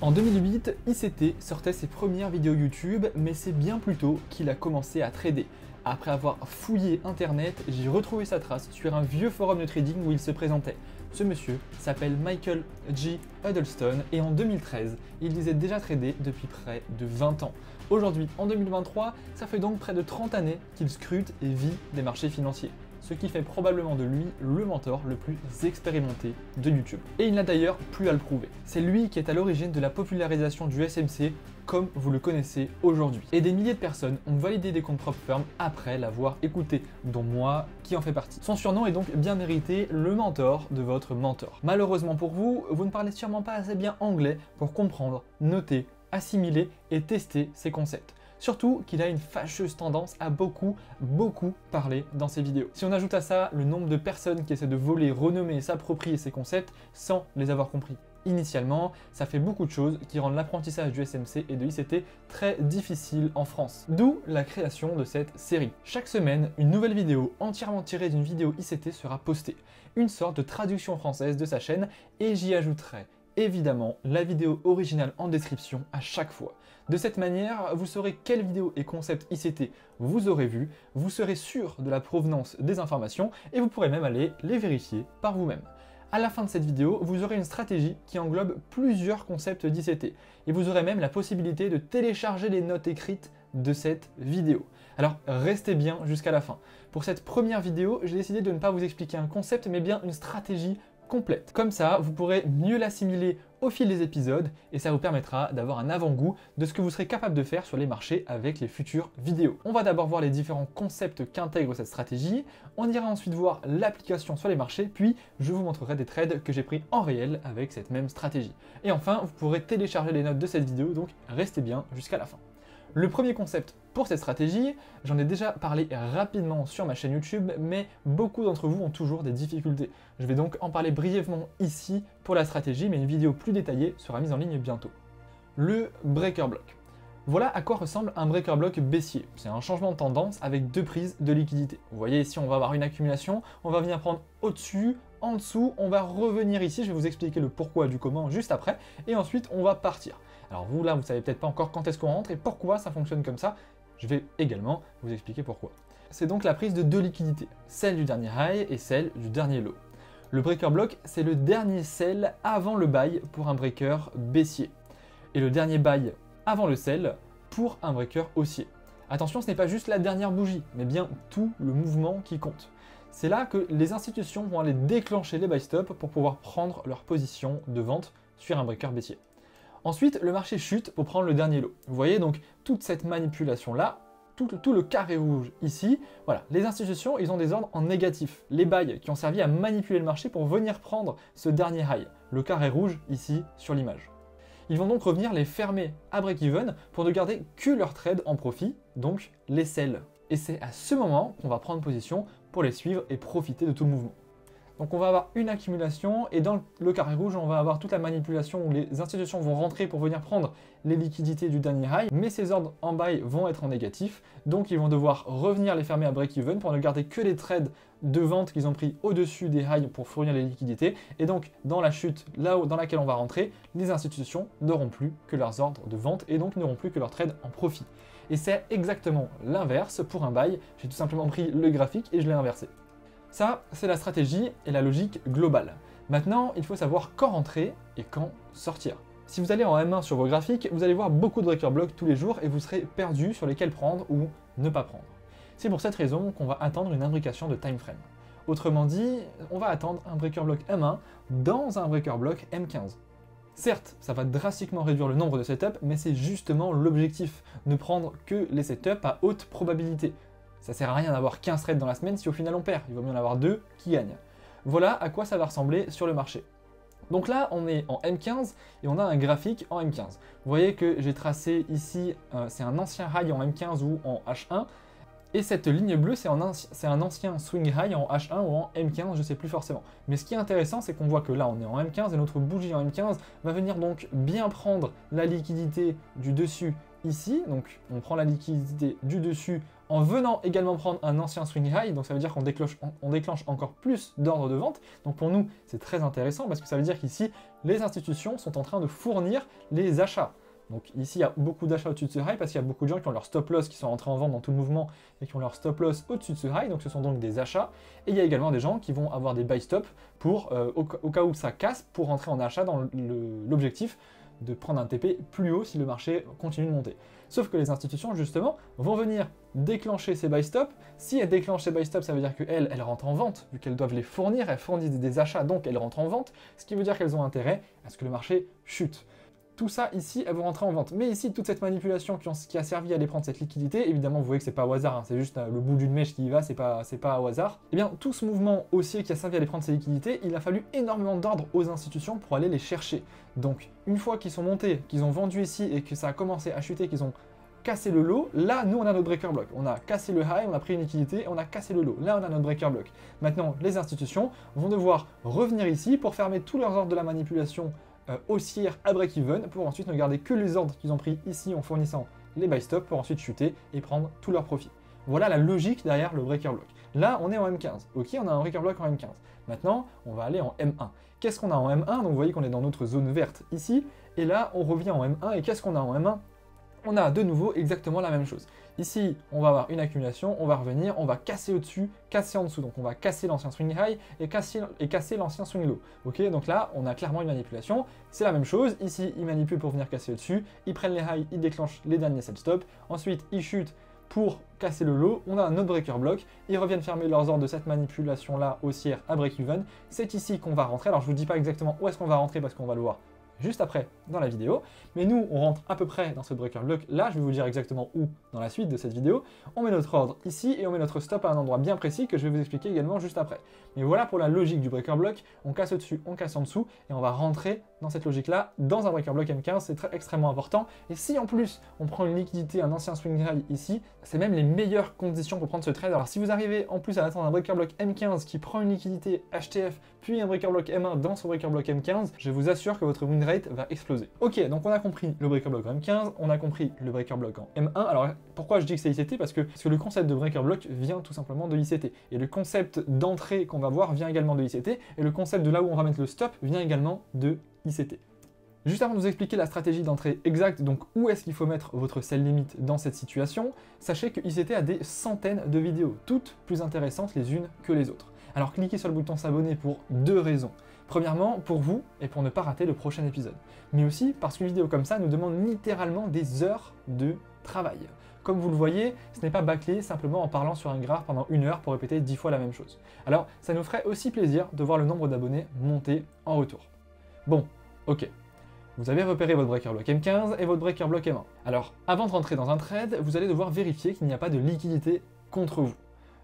En 2008, ICT sortait ses premières vidéos YouTube, mais c'est bien plus tôt qu'il a commencé à trader. Après avoir fouillé internet, j'ai retrouvé sa trace sur un vieux forum de trading où il se présentait. Ce monsieur s'appelle Michael G. Huddleston et en 2013, il disait déjà trader depuis près de 20 ans. Aujourd'hui, en 2023, ça fait donc près de 30 années qu'il scrute et vit des marchés financiers ce qui fait probablement de lui le mentor le plus expérimenté de YouTube. Et il n'a d'ailleurs plus à le prouver. C'est lui qui est à l'origine de la popularisation du SMC comme vous le connaissez aujourd'hui. Et des milliers de personnes ont validé des comptes propres firmes après l'avoir écouté, dont moi qui en fais partie. Son surnom est donc bien mérité le mentor de votre mentor. Malheureusement pour vous, vous ne parlez sûrement pas assez bien anglais pour comprendre, noter, assimiler et tester ces concepts. Surtout qu'il a une fâcheuse tendance à beaucoup, beaucoup parler dans ses vidéos. Si on ajoute à ça le nombre de personnes qui essaient de voler, renommer s'approprier ces concepts sans les avoir compris initialement, ça fait beaucoup de choses qui rendent l'apprentissage du SMC et de ICT très difficile en France. D'où la création de cette série. Chaque semaine, une nouvelle vidéo entièrement tirée d'une vidéo ICT sera postée, une sorte de traduction française de sa chaîne, et j'y ajouterai évidemment la vidéo originale en description à chaque fois. De cette manière, vous saurez quelle vidéo et concept ICT vous aurez vu, vous serez sûr de la provenance des informations et vous pourrez même aller les vérifier par vous-même. À la fin de cette vidéo, vous aurez une stratégie qui englobe plusieurs concepts d'ICT et vous aurez même la possibilité de télécharger les notes écrites de cette vidéo. Alors restez bien jusqu'à la fin. Pour cette première vidéo, j'ai décidé de ne pas vous expliquer un concept mais bien une stratégie complète. Comme ça, vous pourrez mieux l'assimiler au fil des épisodes et ça vous permettra d'avoir un avant-goût de ce que vous serez capable de faire sur les marchés avec les futures vidéos. On va d'abord voir les différents concepts qu'intègre cette stratégie, on ira ensuite voir l'application sur les marchés, puis je vous montrerai des trades que j'ai pris en réel avec cette même stratégie. Et enfin, vous pourrez télécharger les notes de cette vidéo, donc restez bien jusqu'à la fin. Le premier concept pour cette stratégie, j'en ai déjà parlé rapidement sur ma chaîne YouTube, mais beaucoup d'entre vous ont toujours des difficultés. Je vais donc en parler brièvement ici pour la stratégie, mais une vidéo plus détaillée sera mise en ligne bientôt. Le breaker block. Voilà à quoi ressemble un breaker block baissier. C'est un changement de tendance avec deux prises de liquidité. Vous voyez ici, on va avoir une accumulation, on va venir prendre au-dessus, en dessous, on va revenir ici, je vais vous expliquer le pourquoi du comment juste après, et ensuite on va partir. Alors vous là, vous savez peut-être pas encore quand est-ce qu'on rentre et pourquoi ça fonctionne comme ça. Je vais également vous expliquer pourquoi. C'est donc la prise de deux liquidités, celle du dernier high et celle du dernier low. Le breaker block, c'est le dernier sell avant le buy pour un breaker baissier. Et le dernier buy avant le sell pour un breaker haussier. Attention, ce n'est pas juste la dernière bougie, mais bien tout le mouvement qui compte. C'est là que les institutions vont aller déclencher les buy stop pour pouvoir prendre leur position de vente sur un breaker baissier. Ensuite, le marché chute pour prendre le dernier lot. Vous voyez donc toute cette manipulation-là, tout, le carré rouge ici, voilà, les institutions, ils ont des ordres en négatif. Les bails qui ont servi à manipuler le marché pour venir prendre ce dernier high, le carré rouge ici sur l'image. Ils vont donc revenir les fermer à break-even pour ne garder que leur trade en profit, donc les sell. Et c'est à ce moment qu'on va prendre position pour les suivre et profiter de tout le mouvement. Donc on va avoir une accumulation et dans le carré rouge, on va avoir toute la manipulation où les institutions vont rentrer pour venir prendre les liquidités du dernier high, mais ces ordres en buy vont être en négatif, donc ils vont devoir revenir les fermer à break-even pour ne garder que les trades de vente qu'ils ont pris au-dessus des highs pour fournir les liquidités. Et donc dans la chute là dans laquelle on va rentrer, les institutions n'auront plus que leurs ordres de vente et donc n'auront plus que leurs trades en profit. Et c'est exactement l'inverse pour un buy. J'ai tout simplement pris le graphique et je l'ai inversé. Ça, c'est la stratégie et la logique globale. Maintenant, il faut savoir quand rentrer et quand sortir. Si vous allez en M1 sur vos graphiques, vous allez voir beaucoup de breaker blocks tous les jours et vous serez perdu sur lesquels prendre ou ne pas prendre. C'est pour cette raison qu'on va attendre une imbrication de time frame. Autrement dit, on va attendre un breaker block M1 dans un breaker block M15. Certes, ça va drastiquement réduire le nombre de setups, mais c'est justement l'objectif, ne prendre que les setups à haute probabilité. Ça sert à rien d'avoir 15 trades dans la semaine si au final on perd, il vaut mieux en avoir deux qui gagnent. Voilà à quoi ça va ressembler sur le marché. Donc là, on est en M15 et on a un graphique en M15. Vous voyez que j'ai tracé ici, euh, c'est un ancien high en M15 ou en H1. Et cette ligne bleue, c'est un, ancien swing high en H1 ou en M15, je ne sais plus forcément. Mais ce qui est intéressant, c'est qu'on voit que là, on est en M15 et notre bougie en M15 va venir donc bien prendre la liquidité du dessus ici. Donc on prend la liquidité du dessus en venant également prendre un ancien swing high, donc ça veut dire qu'on déclenche, encore plus d'ordres de vente. Donc pour nous, c'est très intéressant parce que ça veut dire qu'ici, les institutions sont en train de fournir les achats. Donc ici, il y a beaucoup d'achats au-dessus de ce high parce qu'il y a beaucoup de gens qui ont leur stop loss qui sont rentrés en vente dans tout le mouvement et qui ont leur stop loss au-dessus de ce high. Donc ce sont donc des achats. Et il y a également des gens qui vont avoir des buy stop pour, euh, au, cas où ça casse, pour rentrer en achat dans l'objectif de prendre un TP plus haut si le marché continue de monter. Sauf que les institutions, justement, vont venir déclencher ces buy stop. Si elles déclenchent ces buy stop, ça veut dire qu'elles, elles rentrent en vente, vu qu'elles doivent les fournir, elles fournissent des achats, donc elles rentrent en vente, ce qui veut dire qu'elles ont intérêt à ce que le marché chute. Tout ça ici, elles vont rentrer en vente. Mais ici, toute cette manipulation qui, a servi à aller prendre cette liquidité, évidemment, vous voyez que c'est pas au hasard, hein. c'est juste euh, le bout d'une mèche qui y va, c'est pas, pas au hasard. Et eh bien, tout ce mouvement haussier qui a servi à aller prendre ces liquidités, il a fallu énormément d'ordre aux institutions pour aller les chercher. Donc, une fois qu'ils sont montés, qu'ils ont vendu ici et que ça a commencé à chuter, qu'ils ont cassé le lot, là, nous, on a notre breaker block. On a cassé le high, on a pris une liquidité, on a cassé le lot. Là, on a notre breaker block. Maintenant, les institutions vont devoir revenir ici pour fermer tous leurs ordres de la manipulation haussière à break-even pour ensuite ne garder que les ordres qu'ils ont pris ici en fournissant les buy stop pour ensuite chuter et prendre tout leur profit. Voilà la logique derrière le breaker block. Là, on est en M15. Ok, on a un breaker block en M15. Maintenant, on va aller en M1. Qu'est-ce qu'on a en M1 Donc vous voyez qu'on est dans notre zone verte ici. Et là, on revient en M1. Et qu'est-ce qu'on a en M1 On a de nouveau exactement la même chose. Ici, on va avoir une accumulation, on va revenir, on va casser au-dessus, casser en dessous. Donc on va casser l'ancien swing high et casser, l'ancien swing low. Ok, donc là, on a clairement une manipulation. C'est la même chose. Ici, ils manipulent pour venir casser au-dessus. Ils prennent les highs, ils déclenchent les derniers sell stop. Ensuite, ils chutent pour casser le low, on a un autre breaker block, ils reviennent fermer leurs ordres de cette manipulation là haussière à break even, c'est ici qu'on va rentrer, alors je vous dis pas exactement où est-ce qu'on va rentrer parce qu'on va le voir juste après dans la vidéo. Mais nous, on rentre à peu près dans ce breaker block. Là, je vais vous dire exactement où dans la suite de cette vidéo. On met notre ordre ici et on met notre stop à un endroit bien précis que je vais vous expliquer également juste après. Mais voilà pour la logique du breaker block. On casse au-dessus, on casse en dessous et on va rentrer dans cette logique-là dans un breaker block M15. C'est extrêmement important. Et si en plus, on prend une liquidité, un ancien swing high ici, c'est même les meilleures conditions pour prendre ce trade. Alors si vous arrivez en plus à attendre un breaker block M15 qui prend une liquidité HTF, puis un breaker block M1 dans ce breaker block M15, je vous assure que votre win va exploser. Ok, donc on a compris le breaker block en M15, on a compris le breaker block en M1. Alors pourquoi je dis que c'est ICT parce que, le concept de breaker block vient tout simplement de ICT. Et le concept d'entrée qu'on va voir vient également de ICT. Et le concept de là où on va mettre le stop vient également de ICT. Juste avant de vous expliquer la stratégie d'entrée exacte, donc où est-ce qu'il faut mettre votre sell limite dans cette situation, sachez que ICT a des centaines de vidéos, toutes plus intéressantes les unes que les autres. Alors cliquez sur le bouton s'abonner pour deux raisons. Premièrement, pour vous et pour ne pas rater le prochain épisode. Mais aussi parce qu'une vidéo comme ça nous demande littéralement des heures de travail. Comme vous le voyez, ce n'est pas bâclé simplement en parlant sur un graphe pendant une heure pour répéter dix fois la même chose. Alors, ça nous ferait aussi plaisir de voir le nombre d'abonnés monter en retour. Bon, ok. Vous avez repéré votre breaker block M15 et votre breaker block M1. Alors, avant de rentrer dans un trade, vous allez devoir vérifier qu'il n'y a pas de liquidité contre vous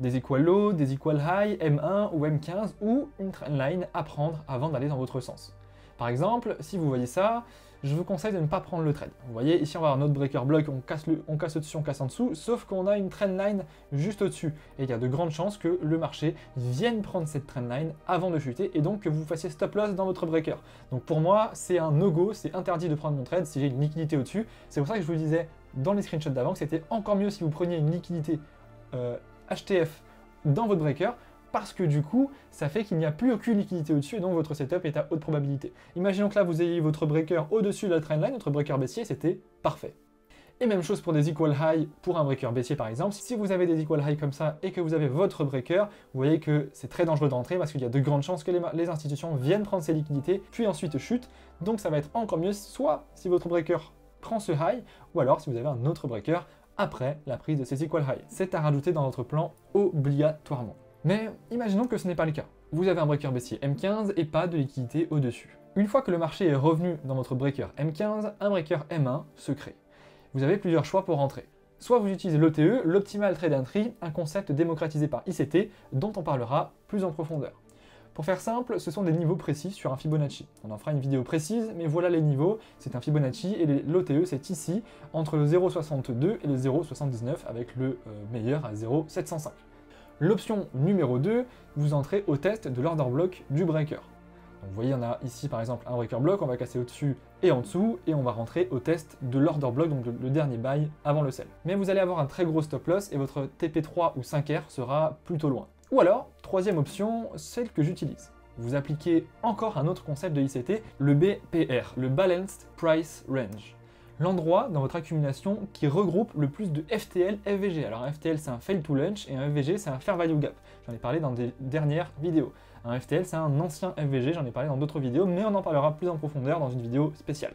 des equal low, des equal high, M1 ou M15 ou une trendline à prendre avant d'aller dans votre sens. Par exemple, si vous voyez ça, je vous conseille de ne pas prendre le trade. Vous voyez, ici on va avoir notre breaker block, on casse, le, on casse au-dessus, on casse en dessous, sauf qu'on a une trendline juste au-dessus. Et il y a de grandes chances que le marché vienne prendre cette trendline avant de chuter et donc que vous fassiez stop loss dans votre breaker. Donc pour moi, c'est un no-go, c'est interdit de prendre mon trade si j'ai une liquidité au-dessus. C'est pour ça que je vous disais dans les screenshots d'avant que c'était encore mieux si vous preniez une liquidité euh, HTF dans votre breaker parce que du coup, ça fait qu'il n'y a plus aucune liquidité au-dessus et donc votre setup est à haute probabilité. Imaginons que là, vous ayez votre breaker au-dessus de la trendline, votre breaker baissier, c'était parfait. Et même chose pour des equal high pour un breaker baissier par exemple. Si vous avez des equal high comme ça et que vous avez votre breaker, vous voyez que c'est très dangereux d'entrer parce qu'il y a de grandes chances que les, les, institutions viennent prendre ces liquidités puis ensuite chutent. Donc ça va être encore mieux soit si votre breaker prend ce high ou alors si vous avez un autre breaker après la prise de ces equal high. C'est à rajouter dans votre plan obligatoirement. Mais imaginons que ce n'est pas le cas. Vous avez un breaker baissier M15 et pas de liquidité au-dessus. Une fois que le marché est revenu dans votre breaker M15, un breaker M1 se crée. Vous avez plusieurs choix pour rentrer. Soit vous utilisez l'OTE, l'Optimal Trade Entry, un concept démocratisé par ICT dont on parlera plus en profondeur. Pour faire simple, ce sont des niveaux précis sur un Fibonacci. On en fera une vidéo précise, mais voilà les niveaux. C'est un Fibonacci et l'OTE c'est ici, entre le 0,62 et le 0,79 avec le euh, meilleur à 0,705. L'option numéro 2, vous entrez au test de l'order block du breaker. Donc vous voyez, on a ici par exemple un breaker block, on va casser au-dessus et en dessous, et on va rentrer au test de l'order block, donc le dernier buy avant le sell. Mais vous allez avoir un très gros stop loss et votre TP3 ou 5R sera plutôt loin. Ou alors, troisième option, celle que j'utilise. Vous appliquez encore un autre concept de ICT, le BPR, le Balanced Price Range l'endroit dans votre accumulation qui regroupe le plus de FTL FVG. Alors un FTL c'est un fail to lunch et un FVG c'est un fair value gap. J'en ai parlé dans des dernières vidéos. Un FTL c'est un ancien FVG, j'en ai parlé dans d'autres vidéos, mais on en parlera plus en profondeur dans une vidéo spéciale.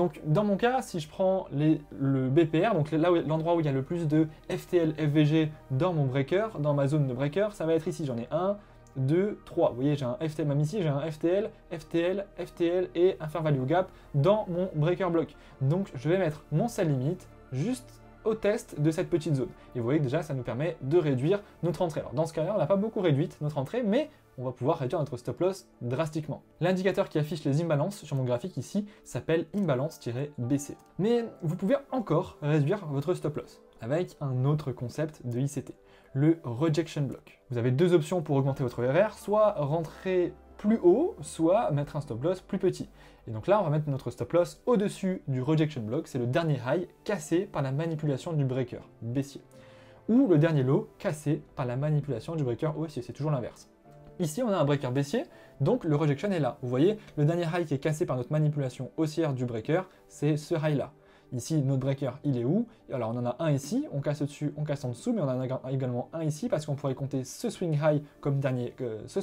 Donc dans mon cas, si je prends le BPR, donc l'endroit où il y a le plus de FTL FVG dans mon breaker, dans ma zone de breaker, ça va être ici. J'en ai un, 2, 3. Vous voyez, j'ai un FTL, même ici, j'ai un FTL, FTL, FTL et un fair value gap dans mon breaker block. Donc, je vais mettre mon sell limit juste au test de cette petite zone. Et vous voyez que déjà, ça nous permet de réduire notre entrée. Alors, dans ce cas-là, on n'a pas beaucoup réduite notre entrée, mais on va pouvoir réduire notre stop loss drastiquement. L'indicateur qui affiche les imbalances sur mon graphique ici s'appelle imbalance-BC. Mais vous pouvez encore réduire votre stop loss avec un autre concept de ICT le rejection block. Vous avez deux options pour augmenter votre RR, soit rentrer plus haut, soit mettre un stop loss plus petit. Et donc là, on va mettre notre stop loss au-dessus du rejection block, c'est le dernier high cassé par la manipulation du breaker baissier. Ou le dernier low cassé par la manipulation du breaker haussier, c'est toujours l'inverse. Ici, on a un breaker baissier, donc le rejection est là. Vous voyez, le dernier high qui est cassé par notre manipulation haussière du breaker, c'est ce high-là. Ici, notre breaker, il est où? Alors, on en a un ici, on casse dessus, on casse en dessous, mais on en a également un ici parce qu'on pourrait compter ce swing high comme dernier,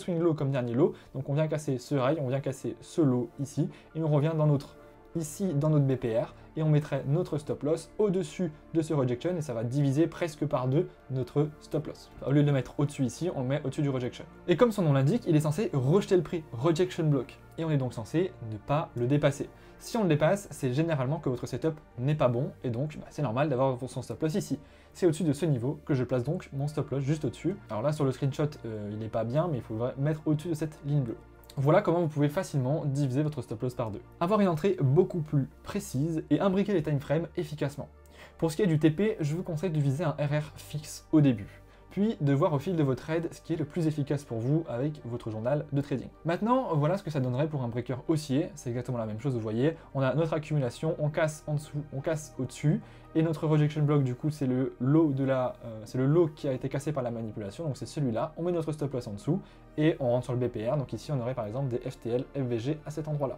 low comme dernier low. Donc, on vient casser ce high, on vient casser ce low ici, et on revient dans notre ici dans notre BPR et on mettrait notre stop loss au-dessus de ce rejection et ça va diviser presque par deux notre stop loss. Au lieu de le mettre au-dessus ici, on le met au-dessus du rejection. Et comme son nom l'indique, il est censé rejeter le prix, rejection block, et on est donc censé ne pas le dépasser. Si on le dépasse, c'est généralement que votre setup n'est pas bon et donc bah, c'est normal d'avoir son stop loss ici. C'est au-dessus de ce niveau que je place donc mon stop loss juste au-dessus. Alors là sur le screenshot, euh, il n'est pas bien, mais il faut mettre au-dessus de cette ligne bleue. Voilà comment vous pouvez facilement diviser votre stop loss par deux. Avoir une entrée beaucoup plus précise et imbriquer les time frames efficacement. Pour ce qui est du TP, je vous conseille de viser un RR fixe au début puis de voir au fil de votre trade ce qui est le plus efficace pour vous avec votre journal de trading. Maintenant, voilà ce que ça donnerait pour un breaker haussier, c'est exactement la même chose, vous voyez, on a notre accumulation, on casse en dessous, on casse au-dessus, et notre rejection block du coup c'est le lot de la, euh, c'est le lot qui a été cassé par la manipulation, donc c'est celui-là, on met notre stop loss en dessous, et on rentre sur le BPR, donc ici on aurait par exemple des FTL, FVG à cet endroit-là.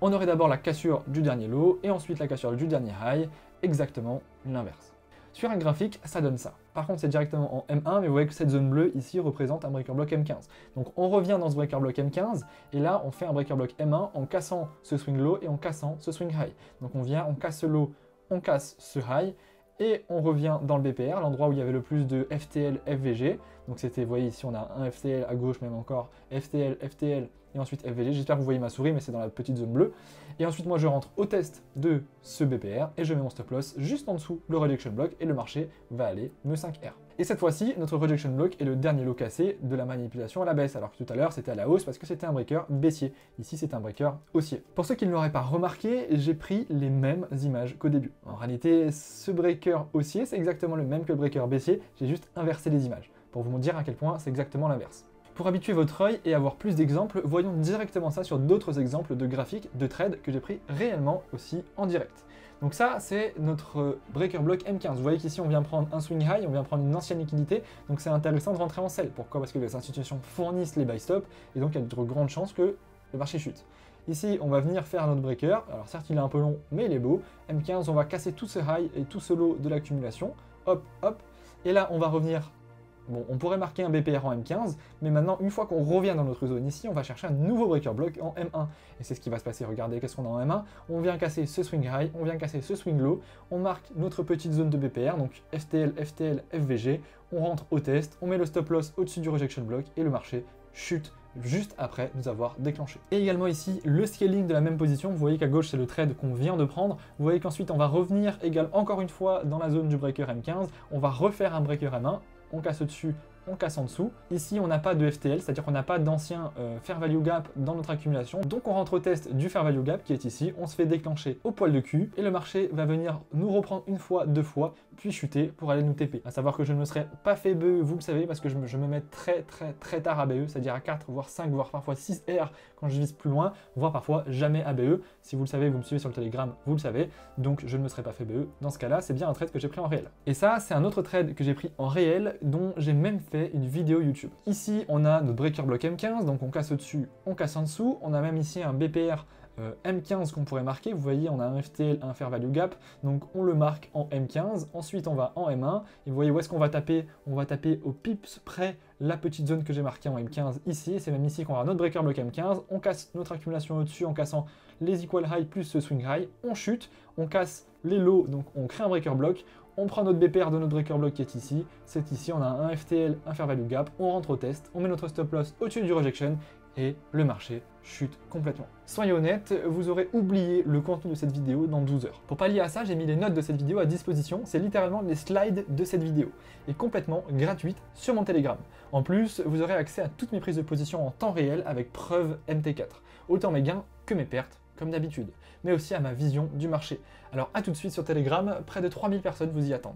On aurait d'abord la cassure du dernier lot, et ensuite la cassure du dernier high, exactement l'inverse. Sur un graphique, ça donne ça. Par contre, c'est directement en M1, mais vous voyez que cette zone bleue ici représente un breaker block M15. Donc on revient dans ce breaker block M15, et là on fait un breaker block M1 en cassant ce swing low et en cassant ce swing high. Donc on vient, on casse ce low, on casse ce high, et on revient dans le BPR, l'endroit où il y avait le plus de FTL, FVG. Donc c'était, vous voyez ici on a un FTL à gauche même encore, FTL, FTL, et ensuite FVG. J'espère que vous voyez ma souris, mais c'est dans la petite zone bleue. Et ensuite, moi, je rentre au test de ce BPR et je mets mon stop loss juste en dessous le rejection block et le marché va aller me 5R. Et cette fois-ci, notre rejection block est le dernier lot cassé de la manipulation à la baisse, alors que tout à l'heure c'était à la hausse parce que c'était un breaker baissier. Ici c'est un breaker haussier. Pour ceux qui ne l'auraient pas remarqué, j'ai pris les mêmes images qu'au début. En réalité, ce breaker haussier, c'est exactement le même que le breaker baissier, j'ai juste inversé les images, pour vous dire à quel point c'est exactement l'inverse. Pour habituer votre œil et avoir plus d'exemples, voyons directement ça sur d'autres exemples de graphiques de trade que j'ai pris réellement aussi en direct. Donc ça, c'est notre breaker block M15. Vous voyez qu'ici, on vient prendre un swing high, on vient prendre une ancienne liquidité, donc c'est intéressant de rentrer en sell. Pourquoi? Parce que les institutions fournissent les buy stop, et donc il y a de grandes chances que le marché chute. Ici, on va venir faire notre breaker. Alors certes, il est un peu long, mais il est beau. M15, on va casser tout ce high et tout ce low de l'accumulation. Hop, hop. Et là, on va revenir Bon, on pourrait marquer un BPR en M15, mais maintenant, une fois qu'on revient dans notre zone ici, on va chercher un nouveau breaker block en M1. Et c'est ce qui va se passer. Regardez, qu'est-ce qu'on a en M1 On vient casser ce swing high, on vient casser ce swing low, on marque notre petite zone de BPR, donc FTL, FTL, FVG, on rentre au test, on met le stop loss au-dessus du rejection block et le marché chute juste après nous avoir déclenché. Et également ici, le scaling de la même position, vous voyez qu'à gauche c'est le trade qu'on vient de prendre, vous voyez qu'ensuite on va revenir également encore une fois dans la zone du breaker M15, on va refaire un breaker M1, on casse au-dessus, on casse en dessous. Ici, on n'a pas de FTL, c'est-à-dire qu'on n'a pas d'ancien euh, fair value gap dans notre accumulation. Donc on rentre au test du fair value gap qui est ici, on se fait déclencher au poil de cul et le marché va venir nous reprendre une fois, deux fois, puis chuter pour aller nous TP. À savoir que je ne me serais pas fait BE, vous le savez, parce que je me, mets très très très tard à BE, c'est-à-dire à 4, voire 5, voire parfois 6 R quand je vise plus loin, voire parfois jamais à BE. Si vous le savez, vous me suivez sur le Telegram, vous le savez. Donc je ne me serais pas fait BE. Dans ce cas-là, c'est bien un trade que j'ai pris en réel. Et ça, c'est un autre trade que j'ai pris en réel, dont j'ai même une vidéo YouTube. Ici, on a notre breaker block M15, donc on casse au-dessus, on casse en dessous. On a même ici un BPR euh, M15 qu'on pourrait marquer. Vous voyez, on a un FTL, un Fair Value Gap, donc on le marque en M15. Ensuite, on va en M1. Et vous voyez où est-ce qu'on va taper? On va taper au pips près la petite zone que j'ai marquée en M15 ici. C'est même ici qu'on aura notre breaker block M15. On casse notre accumulation au-dessus en cassant les equal high plus ce swing high. On chute, on casse les lows, donc on crée un breaker block. On prend notre BPR de notre breaker block qui est ici. C'est ici, on a un FTL, un Fair Value Gap. On rentre au test, on met notre stop loss au-dessus du rejection et le marché chute complètement. Soyez honnête, vous aurez oublié le contenu de cette vidéo dans 12 heures. Pour pallier à ça, j'ai mis les notes de cette vidéo à disposition, c'est littéralement les slides de cette vidéo, et complètement gratuite sur mon Telegram. En plus, vous aurez accès à toutes mes prises de position en temps réel avec preuve MT4, autant mes gains que mes pertes, comme d'habitude, mais aussi à ma vision du marché. Alors à tout de suite sur Telegram, près de 3000 personnes vous y attendent.